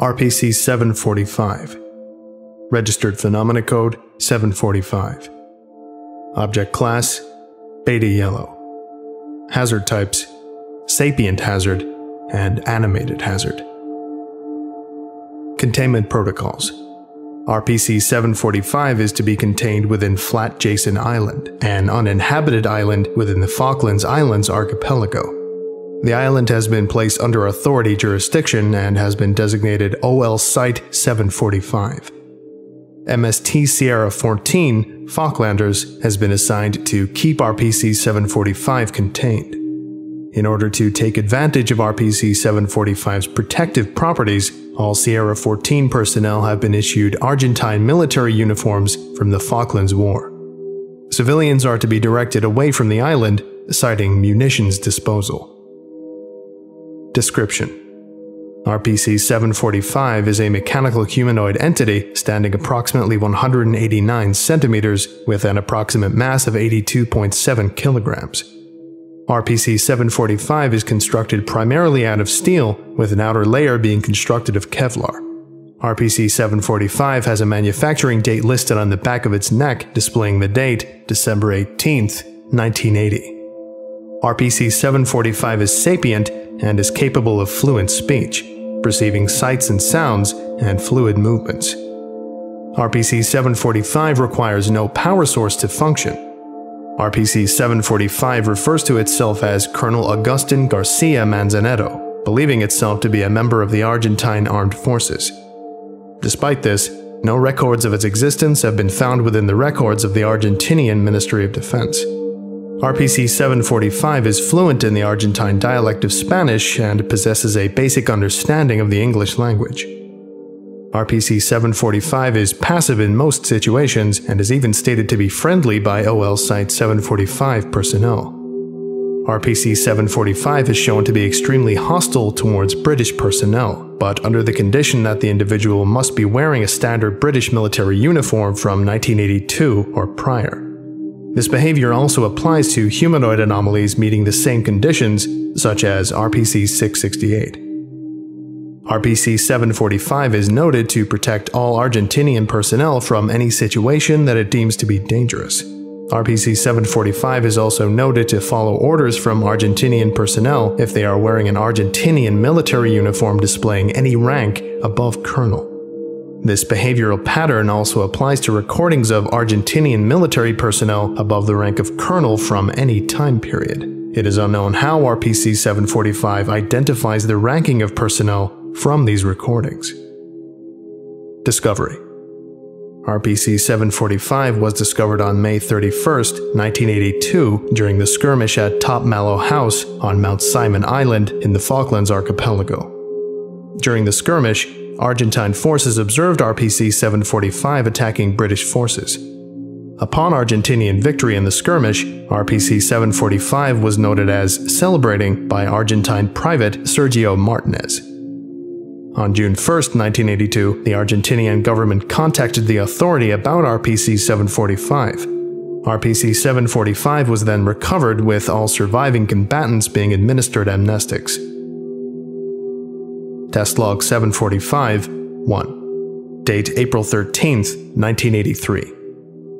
RPC 745. Registered Phenomena Code 745. Object Class Beta Yellow. Hazard Types Sapient Hazard and Animated Hazard. Containment Protocols RPC 745 is to be contained within Flat Jason Island, an uninhabited island within the Falklands Islands archipelago. The island has been placed under authority jurisdiction and has been designated OL Site 745. MST Sierra 14, Falklanders, has been assigned to keep RPC 745 contained. In order to take advantage of RPC 745's protective properties, all Sierra 14 personnel have been issued Argentine military uniforms from the Falklands War. Civilians are to be directed away from the island, citing munitions disposal. Description RPC 745 is a mechanical humanoid entity standing approximately 189 centimeters with an approximate mass of 82.7 kilograms. RPC 745 is constructed primarily out of steel, with an outer layer being constructed of Kevlar. RPC 745 has a manufacturing date listed on the back of its neck, displaying the date December 18, 1980. RPC 745 is sapient and is capable of fluent speech, perceiving sights and sounds, and fluid movements. RPC 745 requires no power source to function. RPC 745 refers to itself as Colonel Agustin Garcia Manzaneto, believing itself to be a member of the Argentine Armed Forces. Despite this, no records of its existence have been found within the records of the Argentinian Ministry of Defense. RPC 745 is fluent in the Argentine dialect of Spanish and possesses a basic understanding of the English language. RPC 745 is passive in most situations and is even stated to be friendly by OL Site 745 personnel. RPC 745 is shown to be extremely hostile towards British personnel, but under the condition that the individual must be wearing a standard British military uniform from 1982 or prior. This behavior also applies to humanoid anomalies meeting the same conditions, such as RPC 668. RPC 745 is noted to protect all Argentinian personnel from any situation that it deems to be dangerous. RPC 745 is also noted to follow orders from Argentinian personnel if they are wearing an Argentinian military uniform displaying any rank above colonel. This behavioral pattern also applies to recordings of Argentinian military personnel above the rank of colonel from any time period. It is unknown how RPC 745 identifies the ranking of personnel from these recordings. Discovery RPC 745 was discovered on May 31, 1982, during the skirmish at Top Malo House on Mount Simon Island in the Falklands Archipelago. During the skirmish, Argentine forces observed RPC 745 attacking British forces. Upon Argentinian victory in the skirmish, RPC 745 was noted as celebrating by Argentine private Sergio Martinez. On June 1, 1982, the Argentinian government contacted the authority about RPC 745. RPC 745 was then recovered with all surviving combatants being administered amnestics. Test log 745 1. Date April 13, 1983.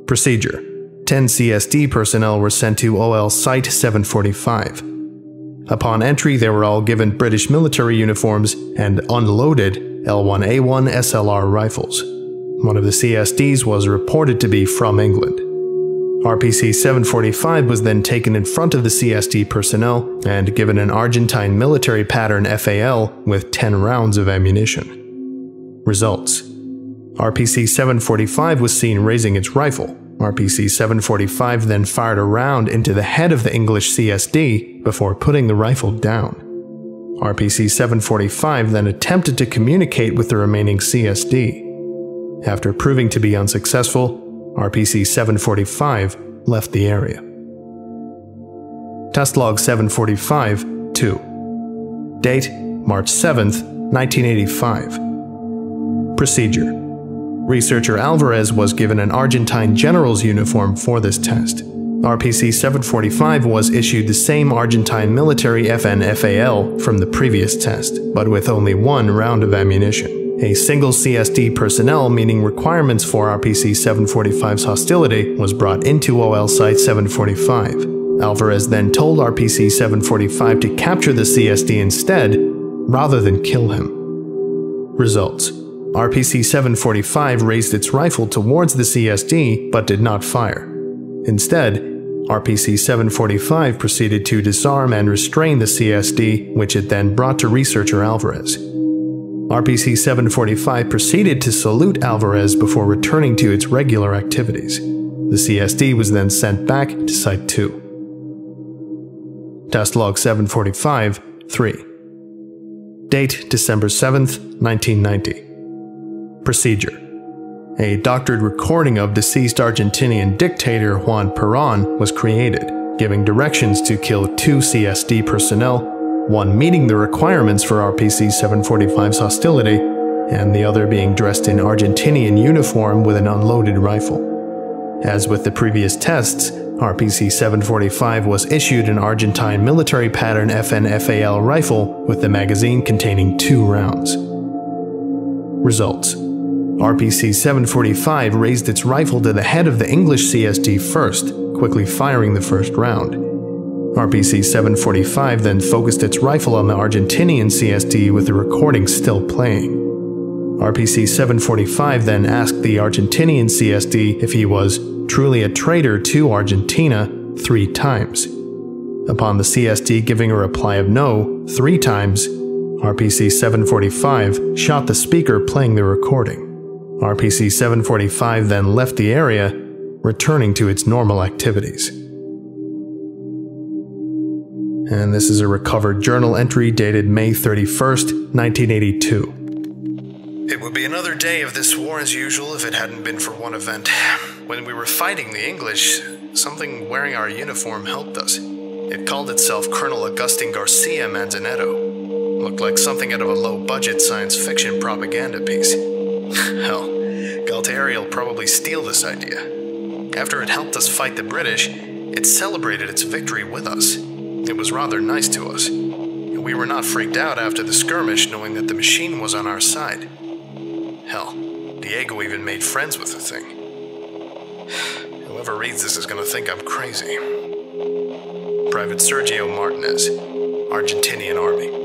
Procedure 10 CSD personnel were sent to OL Site 745. Upon entry, they were all given British military uniforms and unloaded L1A1 SLR rifles. One of the CSDs was reported to be from England. RPC 745 was then taken in front of the CSD personnel and given an Argentine military pattern FAL with 10 rounds of ammunition. Results RPC 745 was seen raising its rifle. RPC 745 then fired a round into the head of the English CSD before putting the rifle down. RPC 745 then attempted to communicate with the remaining CSD. After proving to be unsuccessful, RPC 745 left the area. Test log 745 2. Date March 7th, 1985. Procedure Researcher Alvarez was given an Argentine general's uniform for this test. RPC 745 was issued the same Argentine military FN-FAL from the previous test, but with only one round of ammunition. A single CSD personnel meeting requirements for RPC 745's hostility was brought into OL Site 745. Alvarez then told RPC 745 to capture the CSD instead, rather than kill him. Results RPC 745 raised its rifle towards the CSD but did not fire. Instead, RPC 745 proceeded to disarm and restrain the CSD, which it then brought to researcher Alvarez. RPC 745 proceeded to salute Alvarez before returning to its regular activities. The CSD was then sent back to Site 2. Test Log 745 3. Date December 7, 1990. Procedure a doctored recording of deceased Argentinian dictator Juan Perón was created, giving directions to kill two CSD personnel, one meeting the requirements for RPC 745's hostility, and the other being dressed in Argentinian uniform with an unloaded rifle. As with the previous tests, RPC 745 was issued an Argentine military pattern FN-FAL rifle with the magazine containing two rounds. Results RPC 745 raised its rifle to the head of the English CSD first, quickly firing the first round. RPC 745 then focused its rifle on the Argentinian CSD with the recording still playing. RPC 745 then asked the Argentinian CSD if he was truly a traitor to Argentina three times. Upon the CSD giving a reply of no three times, RPC 745 shot the speaker playing the recording. RPC 745 then left the area, returning to its normal activities. And this is a recovered journal entry dated May 31st, 1982. It would be another day of this war as usual if it hadn't been for one event. When we were fighting the English, something wearing our uniform helped us. It called itself Colonel Agustin Garcia Manzaneto. Looked like something out of a low budget science fiction propaganda piece. Hell, Galtieri'll probably steal this idea. After it helped us fight the British, it celebrated its victory with us. It was rather nice to us. We were not freaked out after the skirmish knowing that the machine was on our side. Hell, Diego even made friends with the thing. Whoever reads this is gonna think I'm crazy. Private Sergio Martinez, Argentinian Army.